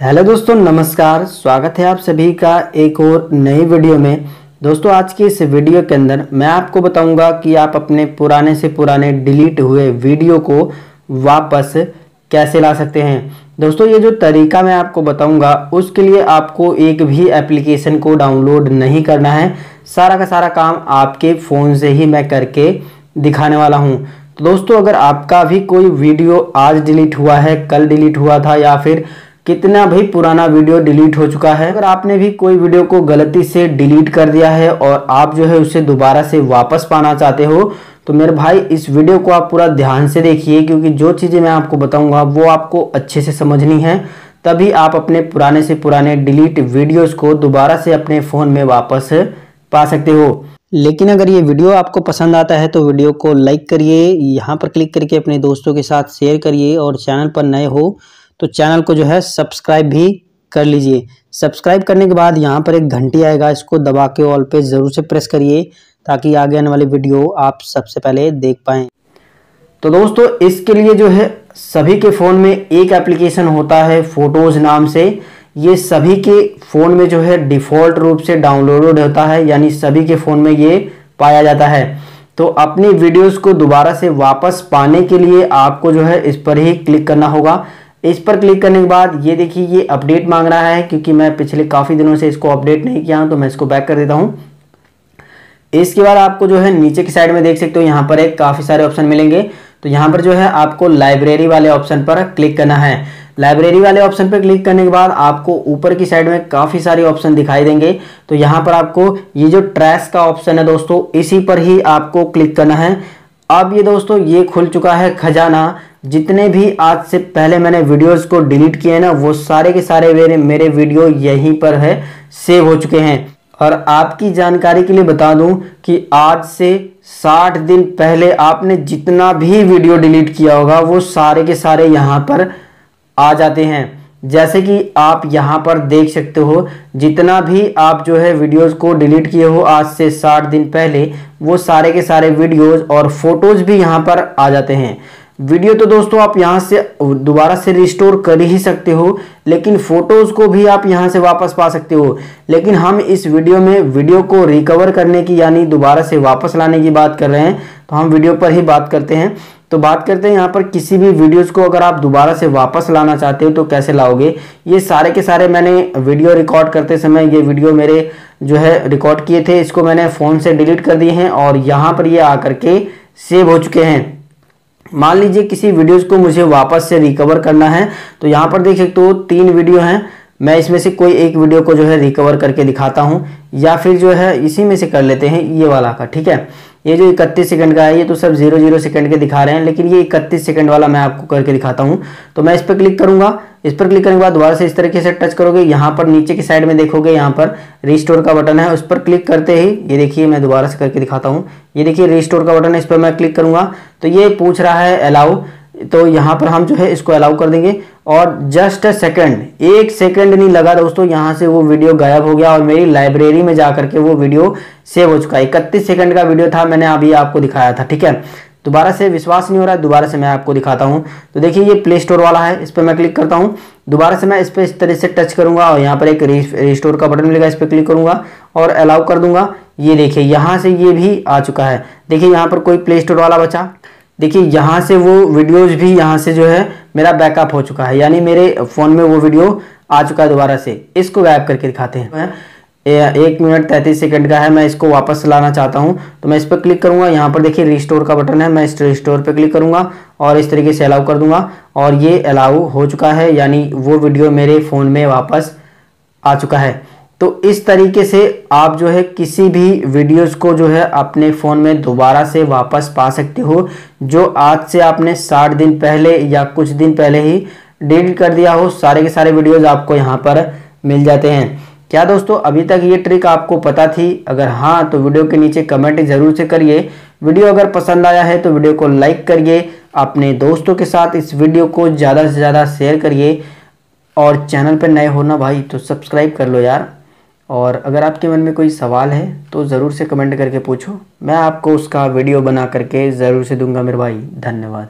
Hello दोस्तों, नमस्कार। स्वागत है आप सभी का एक और नई वीडियो में। दोस्तों, आज की इस वीडियो के अंदर मैं आपको बताऊँगा कि आप अपने पुराने से पुराने डिलीट हुए वीडियो को वापस कैसे ला सकते हैं। दोस्तों, ये जो तरीका मैं आपको बताऊँगा, उसके लिए आपको एक भी एप्लीकेशन को डाउनलोड नहीं करना है। सारा का सारा काम आपके फ़ोन से ही मैं करके दिखाने वाला हूँ। तो दोस्तों, अगर आपका भी कोई वीडियो आज डिलीट हुआ है, कल डिलीट हुआ था, या फिर कितना भी पुराना वीडियो डिलीट हो चुका है, अगर आपने भी कोई वीडियो को गलती से डिलीट कर दिया है और आप जो है उसे दोबारा से वापस पाना चाहते हो तो मेरे भाई, इस वीडियो को आप पूरा ध्यान से देखिए, क्योंकि जो चीज़ें मैं आपको बताऊँगा, वो आपको अच्छे से समझनी है। तभी आप अपने पुराने से पुराने डिलीट वीडियोस को दोबारा से अपने फ़ोन में वापस पा सकते हो। लेकिन अगर ये वीडियो आपको पसंद आता है तो वीडियो को लाइक करिए, यहाँ पर क्लिक करके अपने दोस्तों के साथ शेयर करिए और चैनल पर नए हो तो चैनल को जो है सब्सक्राइब भी कर लीजिए। सब्सक्राइब करने के बाद यहाँ पर एक घंटी आएगा, इसको दबा के ऑल पे ज़रूर से प्रेस करिए ताकि आगे आने वाली वीडियो आप सबसे पहले देख पाएँ। तो दोस्तों, इसके लिए जो है सभी के फ़ोन में एक एप्लीकेशन होता है फ़ोटोज़ नाम से। ये सभी के फ़ोन में जो है डिफ़ॉल्ट रूप से डाउनलोड होता है, यानी सभी के फ़ोन में ये पाया जाता है। तो अपनी वीडियोस को दोबारा से वापस पाने के लिए आपको जो है इस पर ही क्लिक करना होगा। इस पर क्लिक करने के बाद ये देखिए, ये अपडेट मांग रहा है, क्योंकि मैं पिछले काफ़ी दिनों से इसको अपडेट नहीं किया हूँ तो मैं इसको बैक कर देता हूँ। इसके बाद आपको जो है, नीचे की साइड में देख सकते हो, यहाँ पर एक काफ़ी सारे ऑप्शन मिलेंगे। तो यहाँ पर जो है, आपको लाइब्रेरी वाले ऑप्शन पर क्लिक करना है। लाइब्रेरी वाले ऑप्शन पर क्लिक करने के बाद आपको ऊपर की साइड में काफ़ी सारे ऑप्शन दिखाई देंगे। तो यहाँ पर आपको ये जो ट्रैश का ऑप्शन है दोस्तों, इसी पर ही आपको क्लिक करना है। अब ये दोस्तों, ये खुल चुका है खजाना। जितने भी आज से पहले मैंने वीडियोस को डिलीट किए हैं ना, वो सारे के सारे मेरे मेरे वीडियो यहीं पर है सेव हो चुके हैं। और आपकी जानकारी के लिए बता दूँ कि आज से 60 दिन पहले आपने जितना भी वीडियो डिलीट किया होगा, वो सारे के सारे यहाँ पर आ जाते हैं। जैसे कि आप यहाँ पर देख सकते हो, जितना भी आप जो है वीडियोस को डिलीट किए हो आज से 60 दिन पहले, वो सारे के सारे वीडियोस और फ़ोटोज़ भी यहाँ पर आ जाते हैं। वीडियो तो दोस्तों आप यहाँ से दोबारा से रिस्टोर कर ही सकते हो, लेकिन फ़ोटोज़ को भी आप यहाँ से वापस पा सकते हो। लेकिन हम इस वीडियो में वीडियो को रिकवर करने की, यानी दोबारा से वापस लाने की बात कर रहे हैं तो हम वीडियो पर ही बात करते हैं। तो बात करते हैं यहाँ पर किसी भी वीडियोस को अगर आप दोबारा से वापस लाना चाहते हो तो कैसे लाओगे? ये सारे के सारे मैंने वीडियो रिकॉर्ड करते समय ये वीडियो मेरे जो है रिकॉर्ड किए थे, इसको मैंने फ़ोन से डिलीट कर दिए हैं और यहाँ पर ये आकर के सेव हो चुके हैं। मान लीजिए किसी वीडियोज़ को मुझे वापस से रिकवर करना है तो यहाँ पर देख सकते हो तीन वीडियो हैं। मैं इसमें से कोई एक वीडियो को जो है रिकवर करके दिखाता हूँ, या फिर जो है इसी में से कर लेते हैं ये वाला का, ठीक है? ये जो इकतीस सेकंड का है, ये तो सब ज़ीरो ज़ीरो सेकंड के दिखा रहे हैं, लेकिन ये इकतीस सेकंड वाला मैं आपको करके दिखाता हूँ। तो मैं इस पर क्लिक करूँगा इस पर क्लिक करने के बाद दोबारा से इस तरीके से टच करोगे। यहाँ पर नीचे की साइड में देखोगे, यहाँ पर रिस्टोर का बटन है, उस पर क्लिक करते ही, ये देखिए मैं दोबारा से करके दिखाता हूँ। ये देखिए रिस्टोर का बटन है, इस पर मैं क्लिक करूँगा। तो ये पूछ रहा है अलाउ तो यहाँ पर हम जो है इसको अलाउ कर देंगे। और जस्ट सेकंड एक सेकंड नहीं लगा दोस्तों, यहाँ से वो वीडियो गायब हो गया और मेरी लाइब्रेरी में जाकर के वो वीडियो सेव हो चुका है। इकतीस सेकंड का वीडियो था, मैंने अभी आपको दिखाया था, ठीक है? दोबारा से विश्वास नहीं हो रहा है, दोबारा से मैं आपको दिखाता हूँ। तो देखिए, ये प्ले स्टोर वाला है, इस पर मैं क्लिक करता हूँ। दोबारा से मैं इस पर इस तरह से टच करूँगा और यहाँ पर एक रिस्टोर का बटन मिलेगा, इस पर क्लिक करूँगा और अलाउ कर दूँगा। ये देखिए, यहाँ से ये भी आ चुका है। देखिए, यहाँ पर कोई प्ले स्टोर वाला बचा। देखिए, यहाँ से वो वीडियोज़ भी यहाँ से जो है मेरा बैकअप हो चुका है। यानी मेरे फ़ोन में वो वीडियो आ चुका है दोबारा से। इसको गायब करके दिखाते हैं। एक मिनट तैंतीस सेकंड का है, मैं इसको वापस लाना चाहता हूँ। तो मैं इस पर क्लिक करूँगा, यहाँ पर देखिए रिस्टोर का बटन है, मैं इस रिस्टोर पर क्लिक करूँगा और इस तरीके से अलाउ कर दूँगा। और ये अलाउ हो चुका है, यानी वो वीडियो मेरे फ़ोन में वापस आ चुका है। तो इस तरीके से आप जो है किसी भी वीडियोस को जो है अपने फ़ोन में दोबारा से वापस पा सकते हो, जो आज से आपने साठ दिन पहले या कुछ दिन पहले ही डिलीट कर दिया हो। सारे के सारे वीडियोस आपको यहाँ पर मिल जाते हैं। क्या दोस्तों, अभी तक ये ट्रिक आपको पता थी? अगर हाँ तो वीडियो के नीचे कमेंट ज़रूर से करिए। वीडियो अगर पसंद आया है तो वीडियो को लाइक करिए। अपने दोस्तों के साथ इस वीडियो को ज़्यादा से ज़्यादा शेयर करिए। और चैनल पर नए होना भाई तो सब्सक्राइब कर लो यार। और अगर आपके मन में कोई सवाल है तो ज़रूर से कमेंट करके पूछो। मैं आपको उसका वीडियो बना करके ज़रूर से दूँगा मेरे भाई। धन्यवाद।